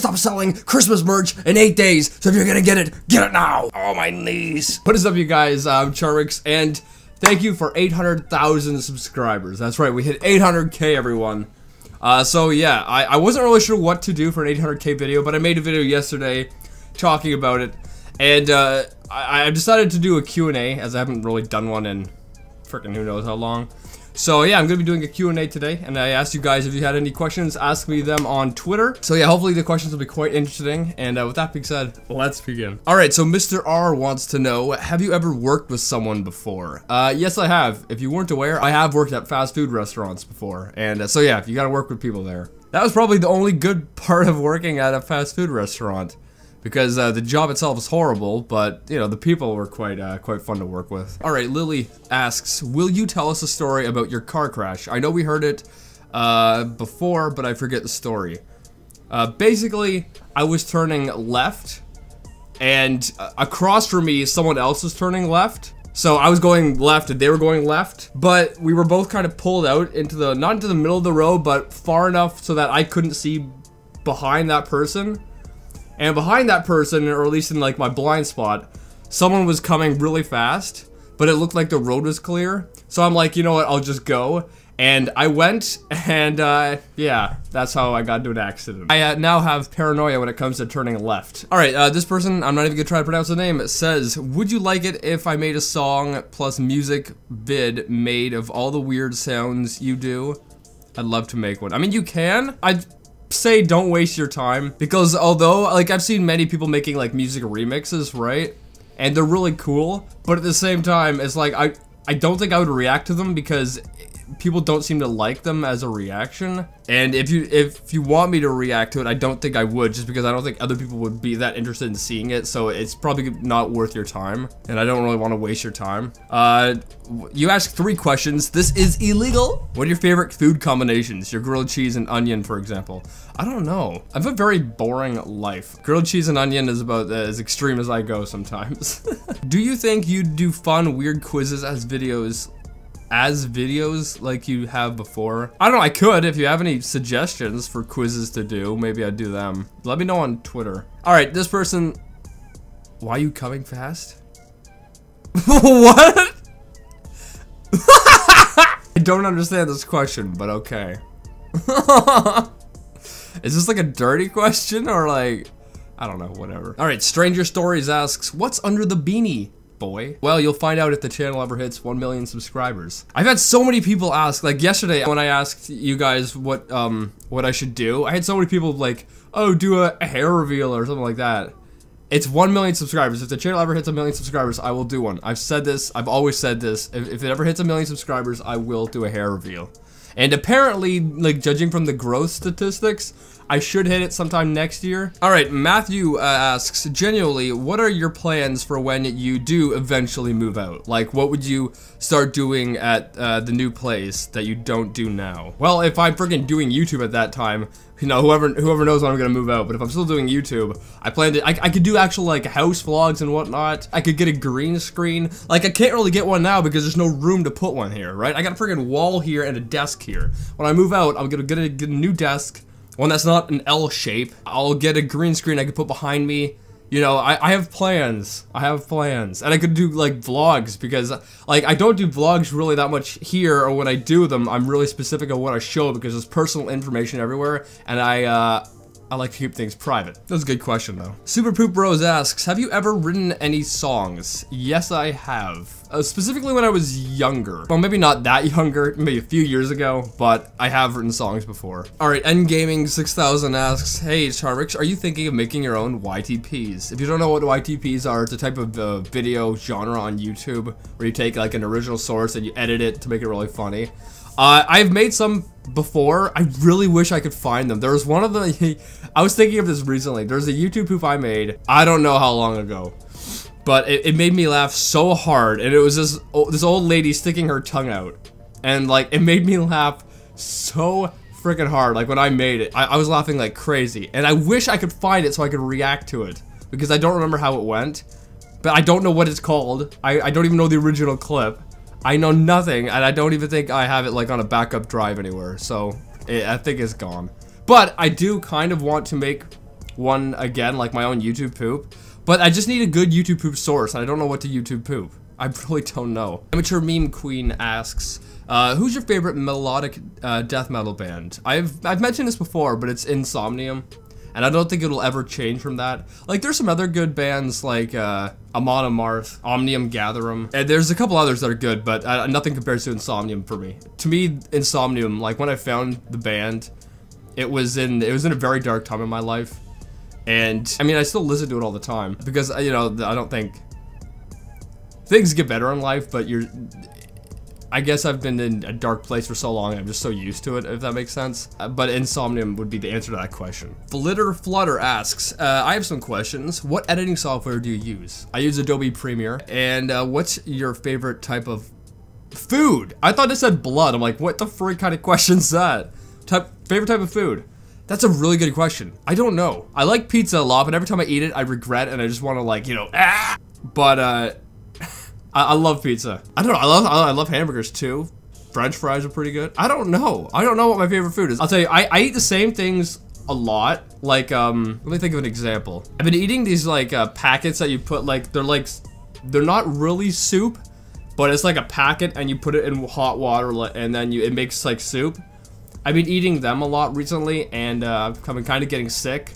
stop selling Christmas merch in eight days. So if you're gonna get it, get it now. Oh, my knees. What is up, you guys? I'm Charmx, and thank you for 800,000 subscribers. That's right, we hit 800k, everyone. Uh, so yeah, I, I wasn't really sure what to do for an 800k video, but I made a video yesterday talking about it, and uh, I, I decided to do a Q&A, as I haven't really done one in freaking who knows how long. So yeah, I'm gonna be doing a Q&A today, and I asked you guys if you had any questions, ask me them on Twitter. So yeah, hopefully the questions will be quite interesting, and uh, with that being said, let's begin. Alright, so Mr. R wants to know, have you ever worked with someone before? Uh, yes I have. If you weren't aware, I have worked at fast food restaurants before, and uh, so yeah, you gotta work with people there. That was probably the only good part of working at a fast food restaurant because uh, the job itself is horrible, but you know the people were quite uh, quite fun to work with. All right, Lily asks, "Will you tell us a story about your car crash?" I know we heard it uh, before, but I forget the story. Uh, basically, I was turning left, and uh, across from me, someone else was turning left. So I was going left and they were going left, but we were both kind of pulled out into the, not into the middle of the road, but far enough so that I couldn't see behind that person. And behind that person, or at least in like my blind spot, someone was coming really fast, but it looked like the road was clear. So I'm like, you know what, I'll just go. And I went, and uh, yeah, that's how I got into an accident. I uh, now have paranoia when it comes to turning left. All right, uh, this person, I'm not even gonna try to pronounce the name, says, would you like it if I made a song plus music vid made of all the weird sounds you do? I'd love to make one. I mean, you can. I say don't waste your time because although like I've seen many people making like music remixes, right? And they're really cool, but at the same time, it's like I I don't think I would react to them because people don't seem to like them as a reaction. And if you if you want me to react to it, I don't think I would just because I don't think other people would be that interested in seeing it. So it's probably not worth your time. And I don't really want to waste your time. Uh, you asked three questions. This is illegal. What are your favorite food combinations? Your grilled cheese and onion, for example. I don't know. I have a very boring life. Grilled cheese and onion is about as extreme as I go sometimes. do you think you'd do fun, weird quizzes as videos as videos like you have before. I don't know, I could if you have any suggestions for quizzes to do, maybe I'd do them. Let me know on Twitter. All right, this person, why are you coming fast? what? I don't understand this question, but okay. Is this like a dirty question or like, I don't know, whatever. All right, Stranger Stories asks, what's under the beanie? Boy? Well, you'll find out if the channel ever hits 1 million subscribers. I've had so many people ask, like yesterday when I asked you guys what um what I should do, I had so many people like, oh, do a, a hair reveal or something like that. It's 1 million subscribers. If the channel ever hits a million subscribers, I will do one. I've said this, I've always said this. If, if it ever hits a million subscribers, I will do a hair reveal. And apparently, like, judging from the growth statistics, I should hit it sometime next year. All right, Matthew uh, asks, genuinely, what are your plans for when you do eventually move out? Like, what would you start doing at uh, the new place that you don't do now? Well, if I'm freaking doing YouTube at that time, you know, whoever whoever knows when I'm gonna move out, but if I'm still doing YouTube, I plan to, I, I could do actual, like, house vlogs and whatnot. I could get a green screen. Like, I can't really get one now because there's no room to put one here, right? I got a freaking wall here and a desk here. When I move out, I'm gonna get a, get a new desk, one that's not an L shape. I'll get a green screen I could put behind me. You know, I, I have plans. I have plans. And I could do, like, vlogs, because, like, I don't do vlogs really that much here, or when I do them, I'm really specific on what I show, because there's personal information everywhere, and I, uh, I like to keep things private. That's a good question though. Super Poop Rose asks, have you ever written any songs? Yes, I have. Uh, specifically when I was younger. Well, maybe not that younger, maybe a few years ago, but I have written songs before. All right, Endgaming 6000 asks, hey, Charmx, are you thinking of making your own YTPs? If you don't know what YTPs are, it's a type of uh, video genre on YouTube where you take like an original source and you edit it to make it really funny. Uh, I've made some before. I really wish I could find them. There was one of the, I was thinking of this recently. There's a YouTube poop I made, I don't know how long ago, but it, it made me laugh so hard. And it was this, this old lady sticking her tongue out. And like, it made me laugh so freaking hard. Like when I made it, I, I was laughing like crazy. And I wish I could find it so I could react to it. Because I don't remember how it went. But I don't know what it's called. I, I don't even know the original clip. I know nothing, and I don't even think I have it like on a backup drive anywhere, so it, I think it's gone. But I do kind of want to make one again, like my own YouTube poop. But I just need a good YouTube poop source, and I don't know what to YouTube poop. I really don't know. Amateur Meme Queen asks, uh, who's your favorite melodic uh, death metal band? I've I've mentioned this before, but it's Insomnium, and I don't think it'll ever change from that. Like, there's some other good bands like uh, Amon Amarth, Omnium Gatherum, and there's a couple others that are good, but uh, nothing compares to Insomnium for me. To me, Insomnium, like when I found the band, it was in it was in a very dark time in my life, and I mean I still listen to it all the time because you know I don't think things get better in life, but you're. I guess I've been in a dark place for so long, I'm just so used to it, if that makes sense. Uh, but Insomnium would be the answer to that question. Flitter Flutter asks, uh, I have some questions. What editing software do you use? I use Adobe Premiere. And uh, what's your favorite type of food? I thought it said blood. I'm like, what the frick kind of question's that? Type Favorite type of food? That's a really good question. I don't know. I like pizza a lot, but every time I eat it, I regret and I just want to like, you know, ah! But, uh, I, I love pizza. I don't know. I love I love hamburgers too. French fries are pretty good. I don't know. I don't know what my favorite food is. I'll tell you, I, I eat the same things a lot. Like, um, let me think of an example. I've been eating these like uh, packets that you put like, they're like, they're not really soup, but it's like a packet and you put it in hot water and then you, it makes like soup. I've been eating them a lot recently and uh, I've been kind of getting sick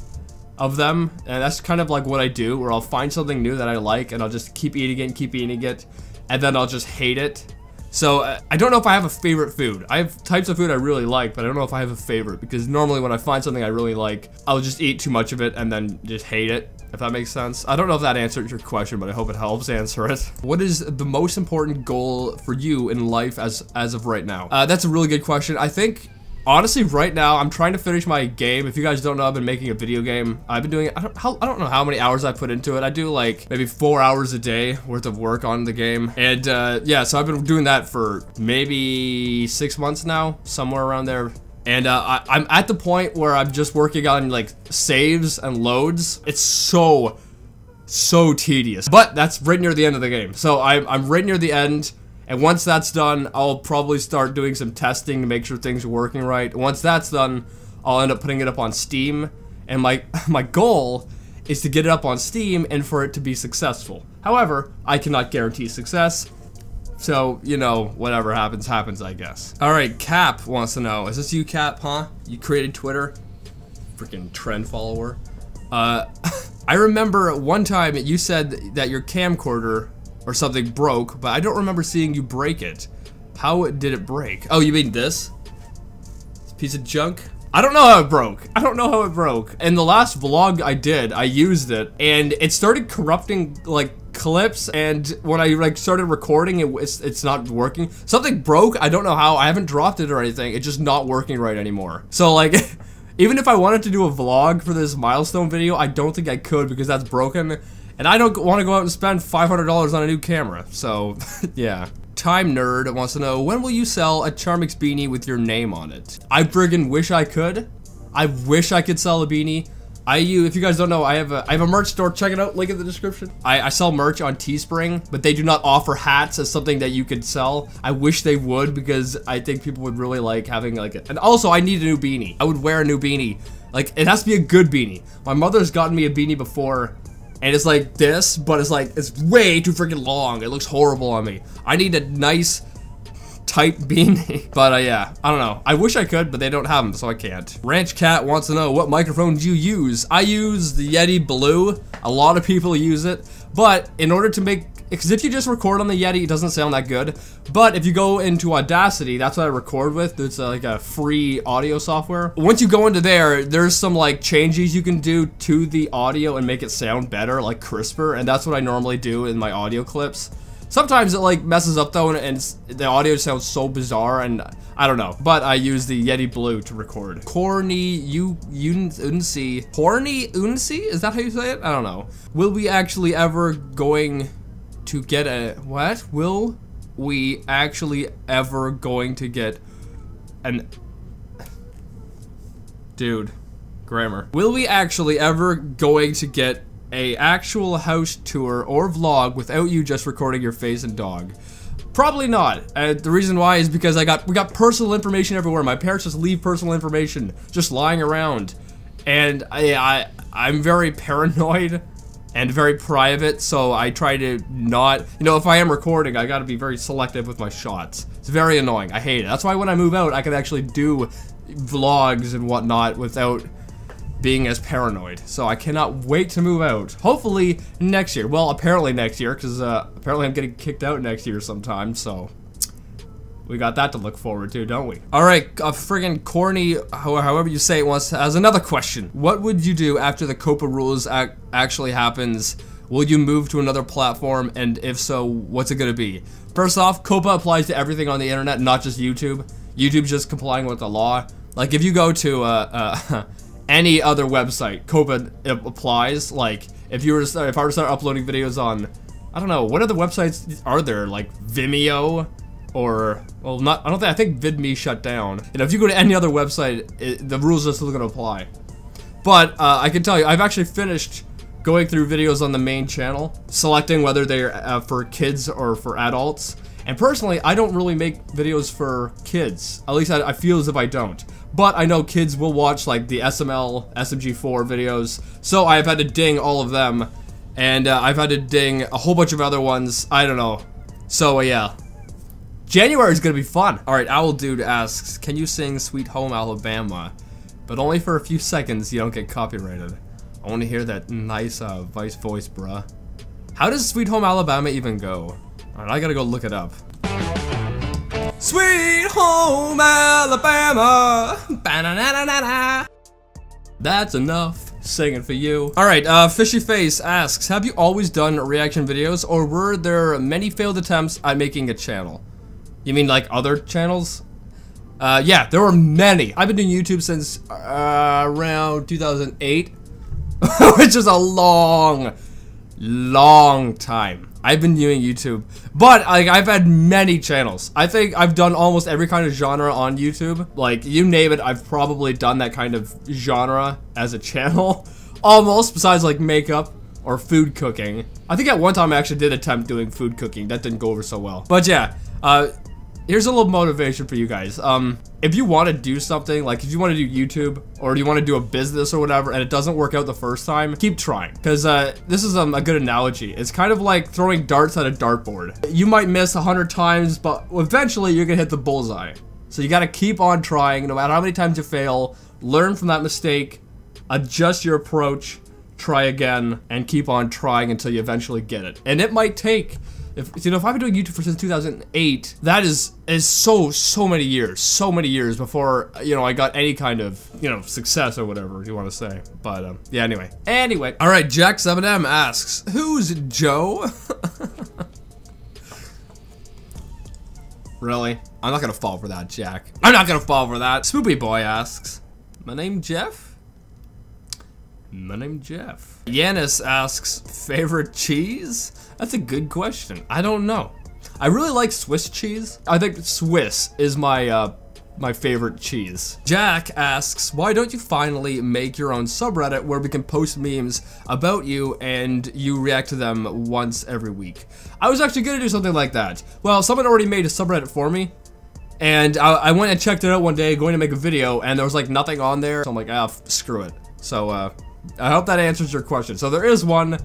of them, and that's kind of like what I do, where I'll find something new that I like, and I'll just keep eating it, and keep eating it, and then I'll just hate it. So, uh, I don't know if I have a favorite food. I have types of food I really like, but I don't know if I have a favorite, because normally when I find something I really like, I'll just eat too much of it and then just hate it, if that makes sense. I don't know if that answers your question, but I hope it helps answer it. What is the most important goal for you in life as, as of right now? Uh, that's a really good question. I think honestly, right now, I'm trying to finish my game. If you guys don't know, I've been making a video game. I've been doing, I don't, how, I don't know how many hours I put into it. I do like maybe four hours a day worth of work on the game. And uh, yeah, so I've been doing that for maybe six months now, somewhere around there. And uh, I, am at the point where I'm just working on like saves and loads. It's so, so tedious. But that's right near the end of the game. So I'm, I'm right near the end. And once that's done, I'll probably start doing some testing to make sure things are working right. Once that's done, I'll end up putting it up on Steam. And my, my goal is to get it up on Steam and for it to be successful. However, I cannot guarantee success. So, you know, whatever happens, happens, I guess. Alright, Cap wants to know, is this you, Cap, huh? You created Twitter? Freaking trend follower. Uh, I remember one time you said that your camcorder or something broke, but I don't remember seeing you break it. How did it break? Oh, you mean this? this piece of junk? I don't know how it broke. I don't know how it broke. In the last vlog I did, I used it, and it started corrupting, like, clips, and when I, like, started recording, it, it's, it's not working. Something broke, I don't know how, I haven't dropped it or anything, it's just not working right anymore. So, like, even if I wanted to do a vlog for this milestone video, I don't think I could because that's broken, and I don't want to go out and spend $500 on a new camera, so yeah. Time Nerd wants to know, when will you sell a Charmx beanie with your name on it? I friggin' wish I could. I wish I could sell a beanie. I you if you guys don't know, I have a I have a merch store. Check it out. Link in the description. I, I sell merch on Teespring, but they do not offer hats as something that you could sell. I wish they would because I think people would really like having like it. And also, I need a new beanie. I would wear a new beanie. Like it has to be a good beanie. My mother's gotten me a beanie before and it's like this, but it's like, it's way too freaking long. It looks horrible on me. I need a nice, tight beanie. but uh, yeah, I don't know. I wish I could, but they don't have them, so I can't. Ranch Cat wants to know, what microphones you use? I use the Yeti Blue. A lot of people use it. But in order to make because if you just record on the Yeti, it doesn't sound that good. But if you go into Audacity, that's what I record with. It's uh, like a free audio software. Once you go into there, there's some like changes you can do to the audio and make it sound better, like crisper. And that's what I normally do in my audio clips. Sometimes it like messes up though and, and the audio sounds so bizarre and I don't know. But I use the Yeti Blue to record. Corny you Unsi. Corny Unsi? Is that how you say it? I don't know. Will we actually ever going to get a what will we actually ever going to get an dude grammar will we actually ever going to get a actual house tour or vlog without you just recording your face and dog Probably not. Uh, the reason why is because I got we got personal information everywhere. My parents just leave personal information just lying around and I, I I'm very paranoid and very private, so I try to not, you know, if I am recording, I gotta be very selective with my shots. It's very annoying. I hate it. That's why when I move out, I can actually do vlogs and whatnot without being as paranoid. So I cannot wait to move out. Hopefully next year. Well, apparently next year, because uh, apparently I'm getting kicked out next year sometime, so... We got that to look forward to, don't we? Alright, a friggin' corny, however you say it wants, has another question. What would you do after the COPPA rules ac actually happens? Will you move to another platform, and if so, what's it gonna be? First off, COPPA applies to everything on the internet, not just YouTube. YouTube's just complying with the law. Like, if you go to, uh, uh, any other website, COPPA applies. Like, if you were start, if I were to start uploading videos on, I don't know, what other websites are there? Like, Vimeo? Or well, not. I don't think. I think VidMe shut down. Know, if you go to any other website, it, the rules are still to apply. But uh, I can tell you, I've actually finished going through videos on the main channel, selecting whether they're uh, for kids or for adults. And personally, I don't really make videos for kids. At least I, I feel as if I don't. But I know kids will watch like the SML, SMG4 videos, so I've had to ding all of them. And uh, I've had to ding a whole bunch of other ones. I don't know. So yeah, January is gonna be fun. All right, Owl Dude asks, can you sing Sweet Home Alabama? But only for a few seconds, you don't get copyrighted. I want to hear that nice uh, vice voice, bruh. How does Sweet Home Alabama even go? All right, I gotta go look it up. Sweet Home Alabama. That's enough singing for you. All right, uh, Fishy Face asks, have you always done reaction videos or were there many failed attempts at making a channel? You mean like other channels? Uh, yeah, there were many. I've been doing YouTube since uh, around 2008, which is a long, long time. I've been doing YouTube, but like I've had many channels. I think I've done almost every kind of genre on YouTube. Like you name it, I've probably done that kind of genre as a channel. almost, besides like makeup or food cooking. I think at one time I actually did attempt doing food cooking. That didn't go over so well. But yeah, uh, here's a little motivation for you guys. Um, if you want to do something, like if you want to do YouTube or you want to do a business or whatever, and it doesn't work out the first time, keep trying. Because uh, this is um, a good analogy. It's kind of like throwing darts at a dartboard. You might miss a hundred times, but eventually you're gonna hit the bullseye. So you gotta keep on trying, no matter how many times you fail. Learn from that mistake, adjust your approach, try again, and keep on trying until you eventually get it. And it might take if you know, if I've been doing YouTube for since 2008, that is is so so many years, so many years before you know I got any kind of you know success or whatever you want to say. But um, yeah, anyway, anyway. All right, Jack 7M asks, "Who's Joe?" really? I'm not gonna fall for that, Jack. I'm not gonna fall for that. Spoopy Boy asks, "My name Jeff." My name Jeff. Yanis asks, favorite cheese? That's a good question. I don't know. I really like Swiss cheese. I think Swiss is my uh, my favorite cheese. Jack asks, why don't you finally make your own subreddit where we can post memes about you and you react to them once every week? I was actually gonna do something like that. Well, someone already made a subreddit for me, and I, I went and checked it out one day, going to make a video, and there was like nothing on there, so I'm like, ah, screw it. So, uh, I hope that answers your question. So there is one.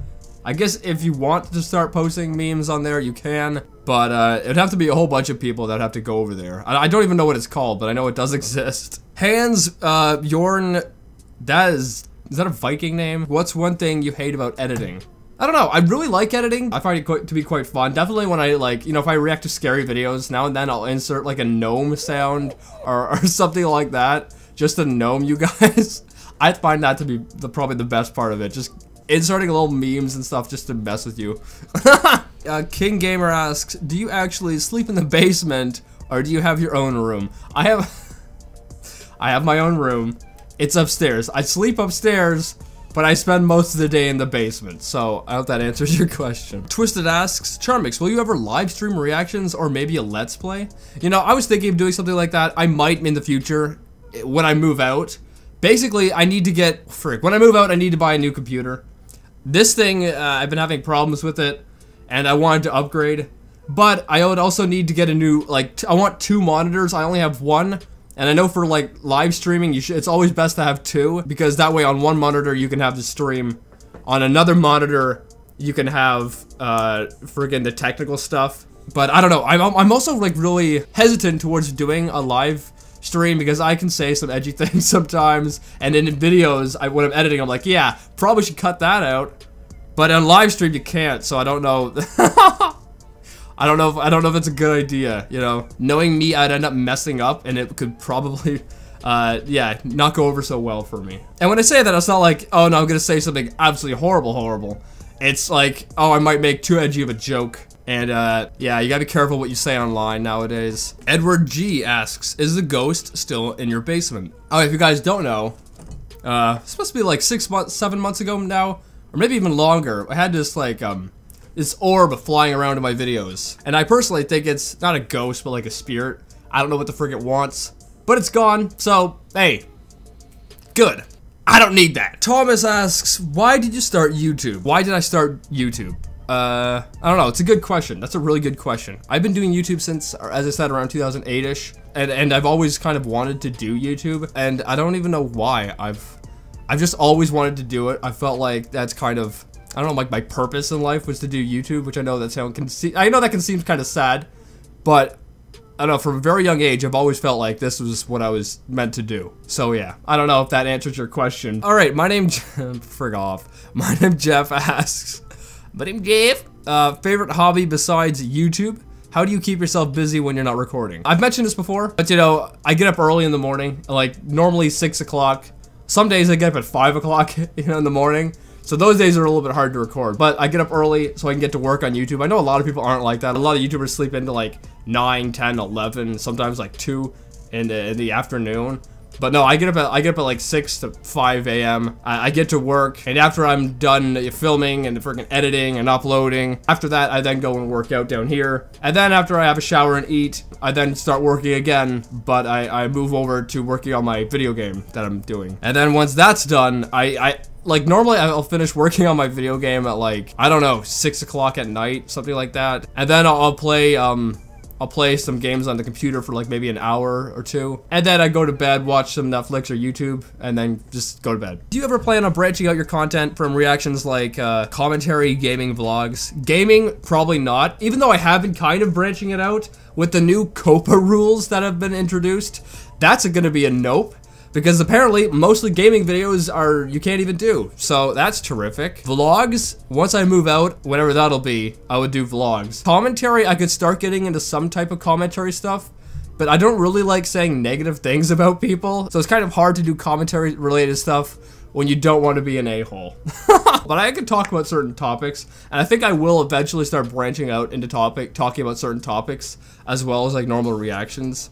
I guess if you want to start posting memes on there, you can. But uh, it'd have to be a whole bunch of people that have to go over there. I, I don't even know what it's called, but I know it does exist. Hans uh, Bjorn, that is, is that a Viking name? What's one thing you hate about editing? I don't know, I really like editing. I find it quite, to be quite fun. Definitely when I like, you know, if I react to scary videos, now and then I'll insert like a gnome sound or, or something like that. Just to gnome you guys. I find that to be the probably the best part of it. Just inserting a little memes and stuff just to mess with you. uh, King Gamer asks, do you actually sleep in the basement or do you have your own room? I have I have my own room. It's upstairs. I sleep upstairs, but I spend most of the day in the basement. So I hope that answers your question. Twisted asks, Charmx, will you ever live stream reactions or maybe a let's play? You know, I was thinking of doing something like that. I might in the future when I move out. Basically, I need to get, frick, when I move out, I need to buy a new computer. This thing, uh, I've been having problems with it, and I wanted to upgrade. But I would also need to get a new, like, I want two monitors. I only have one, And I know for like live streaming, you should, it's always best to have two because that way on one monitor you can have the stream, on another monitor you can have uh, friggin' the technical stuff. But I don't know. I'm I'm also like really hesitant towards doing a live stream because I can say some edgy things sometimes, and in videos, I, when I'm editing, I'm like, yeah, probably should cut that out. But on live stream, you can't, so I don't know. I don't know if I don't know if it's a good idea, you know. Knowing me, I'd end up messing up, and it could probably, uh, yeah, not go over so well for me. And when I say that, it's not like, oh no, I'm gonna say something absolutely horrible, horrible. It's like, oh, I might make too edgy of a joke. And, uh, yeah, you gotta be careful what you say online nowadays. Edward G asks, is the ghost still in your basement? Oh, if you guys don't know, uh, supposed to be like six months, seven months ago now, or maybe even longer. I had this, like, um, this orb flying around in my videos. And I personally think it's not a ghost, but like a spirit. I don't know what the frick it wants, but it's gone. So, hey, good. I don't need that. Thomas asks, why did you start YouTube? Why did I start YouTube? Uh, I don't know. It's a good question. That's a really good question. I've been doing YouTube since, as I said, around 2008-ish. And, and I've always kind of wanted to do YouTube. And I don't even know why. I've I've just always wanted to do it. I felt like that's kind of I don't know, like my purpose in life was to do YouTube, which I know that sound can see. I know that can seem kind of sad, but I don't know. From a very young age, I've always felt like this was what I was meant to do. So yeah, I don't know if that answers your question. All right, my name, frig off. My name Jeff asks. My name Jeff. Uh, favorite hobby besides YouTube? How do you keep yourself busy when you're not recording? I've mentioned this before, but you know, I get up early in the morning, like normally six o'clock. Some days I get up at five o'clock you know, in the morning. So those days are a little bit hard to record, but I get up early so I can get to work on YouTube. I know a lot of people aren't like that. A lot of YouTubers sleep into like 9, 10, 11, sometimes like 2 in the, in the afternoon. But no, I get up at I get up at like 6 to 5 a.m. I, I, get to work, and after I'm done filming and freaking editing and uploading, after that I then go and work out down here. And then after I have a shower and eat, I then start working again, but I, I move over to working on my video game that I'm doing. And then once that's done, I, I like normally I'll finish working on my video game at like, I don't know, 6 o'clock at night, something like that. And then I'll, I'll play, um, I'll play some games on the computer for like maybe an hour or two. And then I go to bed, watch some Netflix or YouTube, and then just go to bed. Do you ever plan on branching out your content from reactions like uh, commentary, gaming, vlogs? Gaming, probably not. Even though I have been kind of branching it out with the new COPPA rules that have been introduced, that's gonna be a nope because apparently mostly gaming videos are you can't even do. So that's terrific. Vlogs, once I move out, whatever that'll be, I would do vlogs. Commentary, I could start getting into some type of commentary stuff, but I don't really like saying negative things about people. So it's kind of hard to do commentary related stuff when you don't want to be an a-hole. but I can talk about certain topics, and I think I will eventually start branching out into topic, talking about certain topics, as well as like normal reactions.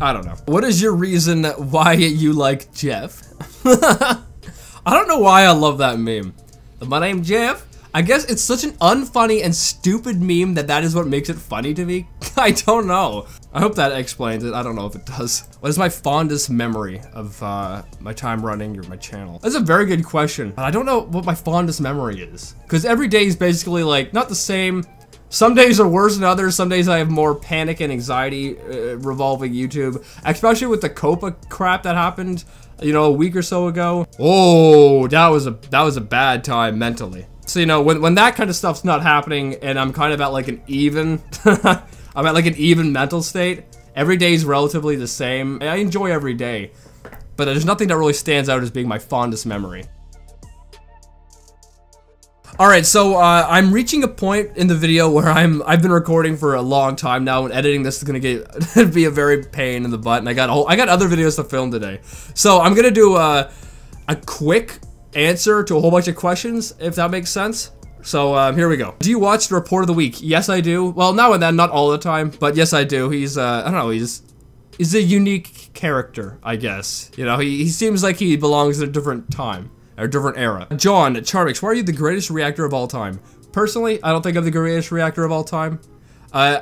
I don't know. What is your reason why you like Jeff? I don't know why I love that meme. My name Jeff. I guess it's such an unfunny and stupid meme that that is what makes it funny to me. I don't know. I hope that explains it. I don't know if it does. What is my fondest memory of uh, my time running your my channel? That's a very good question, but I don't know what my fondest memory is. Because every day is basically like, not the same, some days are worse than others. Some days I have more panic and anxiety uh, revolving YouTube, especially with the COPPA crap that happened, you know, a week or so ago. Oh, that was a that was a bad time mentally. So you know, when when that kind of stuff's not happening, and I'm kind of at like an even, I'm at like an even mental state. Every day is relatively the same. I enjoy every day, but there's nothing that really stands out as being my fondest memory. All right, so uh, I'm reaching a point in the video where I'm I've been recording for a long time now, and editing this is gonna get be a very pain in the butt. And I got whole, I got other videos to film today, so I'm gonna do a a quick answer to a whole bunch of questions, if that makes sense. So um, here we go. Do you watch the report of the week? Yes, I do. Well, now and then, not all the time, but yes, I do. He's uh, I don't know, he's he's a unique character, I guess. You know, he, he seems like he belongs in a different time a different era. John, Charmx, why are you the greatest reactor of all time? Personally, I don't think I'm the greatest reactor of all time. Uh,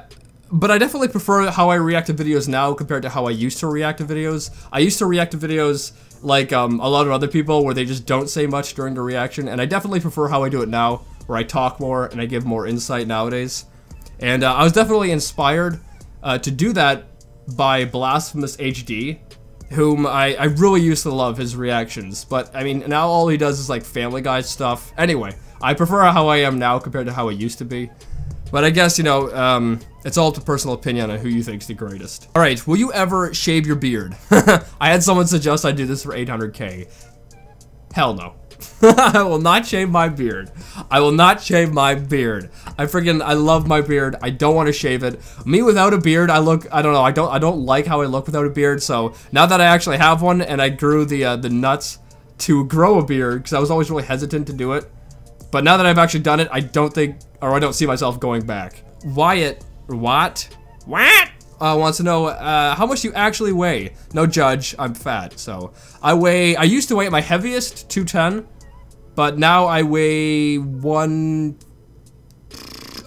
but I definitely prefer how I react to videos now compared to how I used to react to videos. I used to react to videos like um, a lot of other people where they just don't say much during the reaction, and I definitely prefer how I do it now, where I talk more and I give more insight nowadays. And uh, I was definitely inspired uh, to do that by Blasphemous HD. Whom I, I really used to love his reactions. But, I mean, now all he does is, like, Family Guy stuff. Anyway, I prefer how I am now compared to how I used to be. But I guess, you know, um, it's all up to personal opinion on who you think's the greatest. Alright, will you ever shave your beard? I had someone suggest I do this for 800k. Hell no. I will not shave my beard. I will not shave my beard. I freaking I love my beard. I don't want to shave it. Me without a beard, I look I don't know. I don't I don't like how I look without a beard. So now that I actually have one and I grew the uh, the nuts to grow a beard because I was always really hesitant to do it. But now that I've actually done it, I don't think or I don't see myself going back. Wyatt, what? What? Uh, wants to know uh, how much you actually weigh. No judge, I'm fat. So I weigh, I used to weigh at my heaviest, 210, but now I weigh one,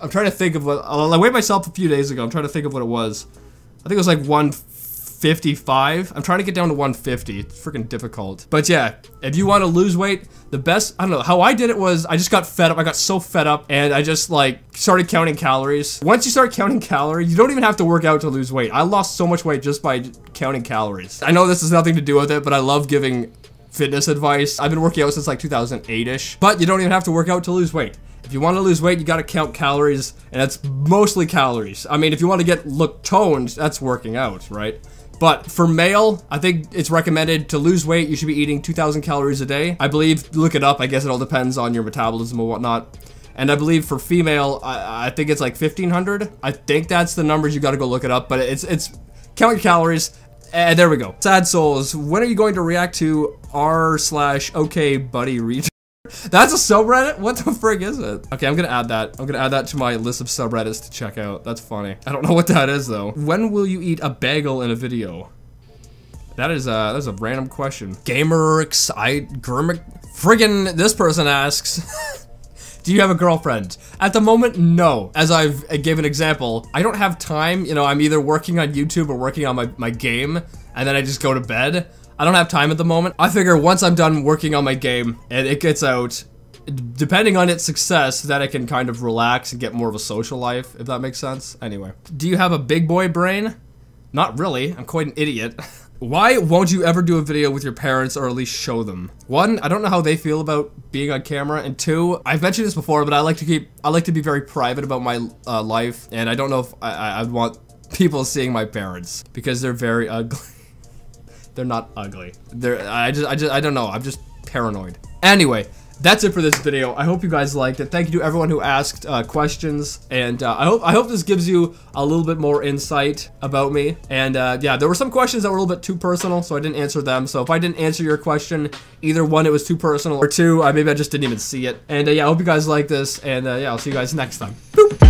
I'm trying to think of what, I weighed myself a few days ago. I'm trying to think of what it was. I think it was like one 55. I'm trying to get down to 150. It's freaking difficult. But yeah, if you want to lose weight, the best, I don't know, how I did it was I just got fed up. I got so fed up and I just like started counting calories. Once you start counting calories, you don't even have to work out to lose weight. I lost so much weight just by counting calories. I know this has nothing to do with it, but I love giving fitness advice. I've been working out since like 2008-ish, but you don't even have to work out to lose weight. If you want to lose weight, you got to count calories, and that's mostly calories. I mean, if you want to get look toned, that's working out, right? But for male, I think it's recommended to lose weight, you should be eating 2,000 calories a day. I believe, look it up, I guess it all depends on your metabolism and whatnot. And I believe for female, I, I think it's like 1,500. I think that's the numbers, you gotta go look it up, but it's, it's count your calories, and there we go. Sad Souls, when are you going to react to r slash okay buddy read? That's a subreddit? What the frig is it? Okay, I'm gonna add that. I'm gonna add that to my list of subreddits to check out. That's funny. I don't know what that is though. When will you eat a bagel in a video? That is a, that's a random question. Gamer excite, Gurmic, friggin' this person asks, Do you have a girlfriend? At the moment, no. As I've gave an example, I don't have time. You know, I'm either working on YouTube or working on my, my game, and then I just go to bed. I don't have time at the moment. I figure once I'm done working on my game and it gets out, depending on its success, that I can kind of relax and get more of a social life, if that makes sense. Anyway, do you have a big boy brain? Not really, I'm quite an idiot. Why won't you ever do a video with your parents or at least show them? One, I don't know how they feel about being on camera, and two, I've mentioned this before, but I like to keep, I like to be very private about my uh, life, and I don't know if I, I'd want people seeing my parents because they're very ugly. They're not ugly. They're, I just, I just, I don't know. I'm just paranoid. Anyway, that's it for this video. I hope you guys liked it. Thank you to everyone who asked uh, questions, and uh, I hope I hope this gives you a little bit more insight about me. And uh, yeah, there were some questions that were a little bit too personal, so I didn't answer them. So if I didn't answer your question, either one, it was too personal, or two, I maybe I just didn't even see it. And uh, yeah, I hope you guys like this, and uh, yeah, I'll see you guys next time. Boop.